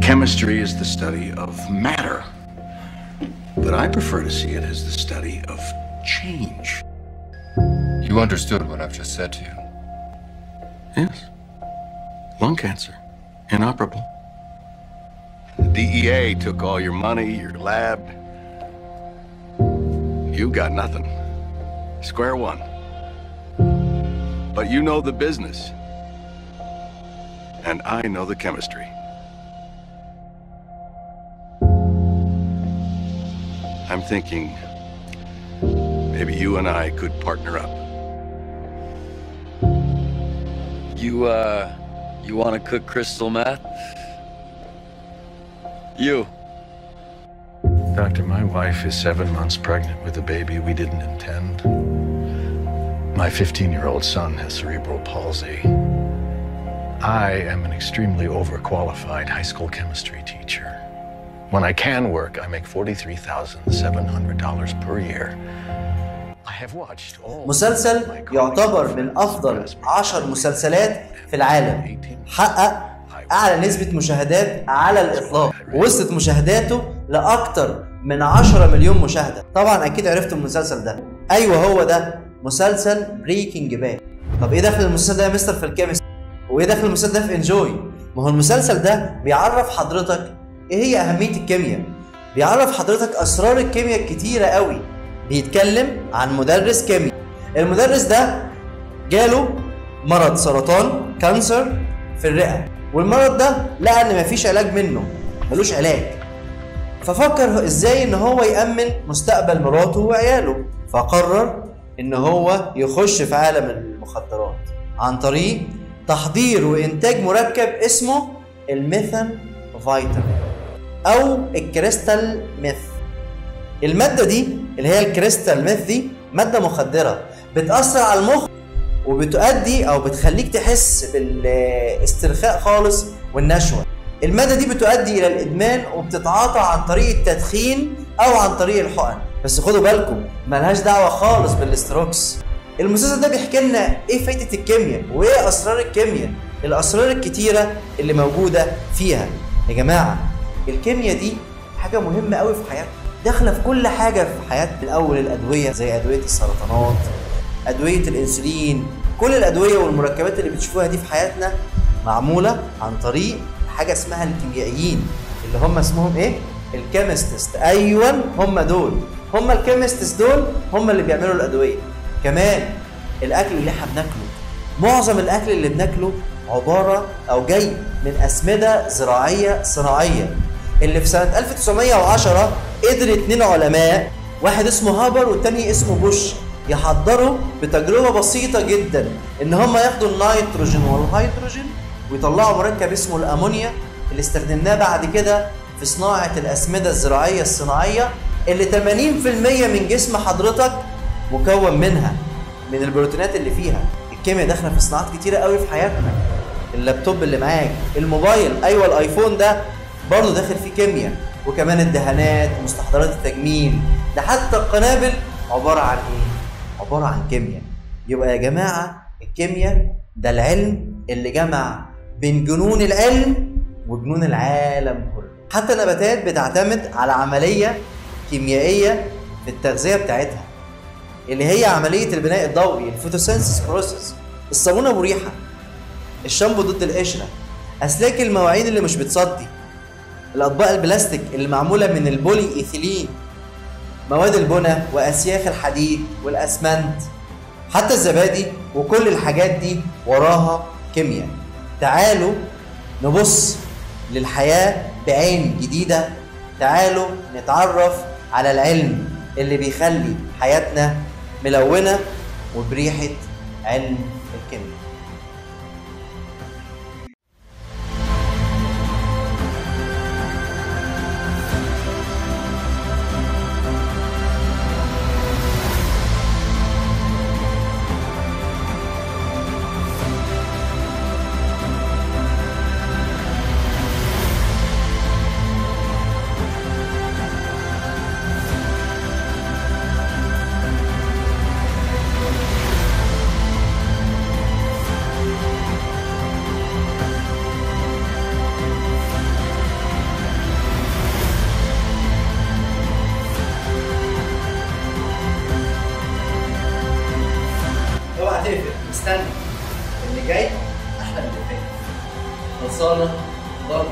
chemistry is the study of matter. But I prefer to see it as the study of change. You understood what I've just said to you. Yes. Lung cancer. Inoperable. The DEA took all your money, your lab. You got nothing. Square one. But you know the business. And I know the chemistry. I'm thinking maybe you and I could partner up. You, uh, you want to cook crystal meth? You. Doctor, my wife is seven months pregnant with a baby we didn't intend. My 15 year old son has cerebral palsy. I am an extremely overqualified high school chemistry teacher. When I can work, I make $43,700 per year. I have watched all مسلسل يعتبر من أفضل friends عشر مسلسلات في العالم. حقق أعلى نسبة مشاهدات على الإطلاق. ووصلت مشاهداته لأكتر من 10 مليون مشاهدة. طبعا أكيد عرفتوا المسلسل ده. أيوه هو ده. مسلسل بريكنج باد طب إيه دخل المسلسل ده يا مستر في ال chemistry؟ وإيه دخل المسلسل ده في enjoy ما هو المسلسل ده بيعرف حضرتك إيه هي أهمية الكيمياء؟ بيعرف حضرتك أسرار الكيمياء الكتيرة قوي. بيتكلم عن مدرس كيمياء. المدرس ده جاله مرض سرطان cancer في الرئة. والمرض ده لقى إن مفيش علاج منه ملوش علاج. ففكر إزاي إن هو يأمن مستقبل مراته وعياله. فقرر إن هو يخش في عالم المخدرات عن طريق تحضير وإنتاج مركب اسمه الميثامفيتامين. أو ال crystal meth. المادة دي اللي هي ال crystal meth دي مادة مخدرة بتأثر على المخ وبتؤدي أو بتخليك تحس بالاسترخاء خالص والنشوة. المادة دي بتؤدي إلى الإدمان وبتتعاطى عن طريق التدخين أو عن طريق الحقن. بس خدوا بالكم ملهاش دعوة خالص بالاستروكس المسلسل ده بيحكي لنا إيه فايدة الكيمياء وإيه أسرار الكيمياء الأسرار الكتيرة اللي موجودة فيها. يا جماعة الكيمياء دي حاجة مهمة قوي في حياتنا. داخلة في كل حاجة في حياتنا. من اول الأدوية زي أدوية السرطانات أدوية الإنسولين. كل الأدوية والمركبات اللي بتشوفوها دي في حياتنا معمولة عن طريق حاجة اسمها الكيميائيين اللي هم اسمهم إيه؟ ال chemists أيوه هم دول. هم ال chemists دول هم اللي بيعملوا الأدوية. كمان الأكل اللي إحنا بناكله. معظم الأكل اللي بناكله عبارة أو جاي من أسمدة زراعية صناعية. اللي في سنة 1910 قدر اتنين علماء واحد اسمه هابر والتاني اسمه بوش يحضروا بتجربة بسيطة جدا إن هم ياخدوا النيتروجين والهيدروجين ويطلعوا مركب اسمه الأمونيا اللي استخدمناه بعد كده في صناعة الأسمدة الزراعية الصناعية اللي 80% من جسم حضرتك مكون منها من البروتينات اللي فيها. الكيمياء داخلة في صناعات كتيرة قوي في حياتنا. اللابتوب اللي معاك الموبايل أيوه الآيفون ده برضه داخل فيه كيمياء وكمان الدهانات ومستحضرات التجميل. ده حتى القنابل عبارة عن إيه؟ عبارة عن كيمياء. يبقى يا جماعة الكيمياء ده العلم اللي جمع بين جنون العلم وجنون العالم كله. حتى النباتات بتعتمد على عملية كيميائية في التغذية بتاعتها اللي هي عملية البناء الضوئي ال photosynthesis process. الصابونة ابو ريحه الشامبو ضد القشرة. أسلاك المواعين اللي مش بتصدي. الأطباق البلاستيك اللي معمولة من البولي إيثيلين مواد البناء وأسياخ الحديد والأسمنت حتى الزبادي وكل الحاجات دي وراها كيمياء. تعالوا نبص للحياة بعين جديدة. تعالوا نتعرف على العلم اللي بيخلي حياتنا ملونة وبريحة علم الكيمياء. استنى اللي جاي أحلى من اللي فات. خلصانة. ضرب